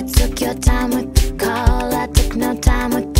You took your time with the call. I took no time with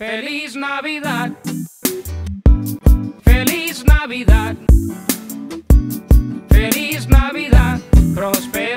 Feliz Navidad. Feliz Navidad. Feliz Navidad. Prosper